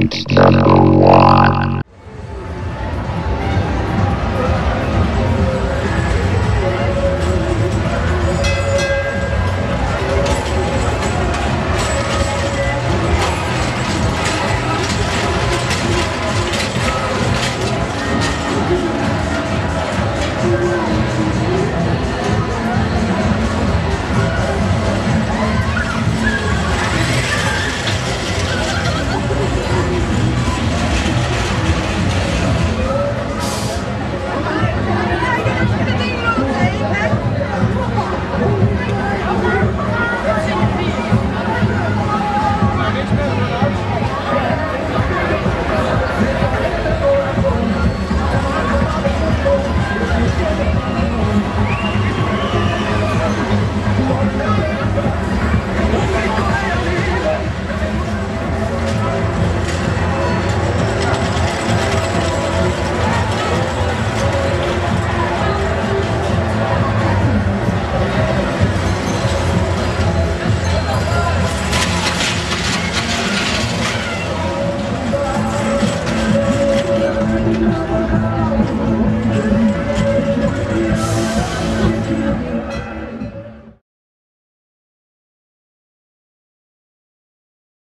It's number one.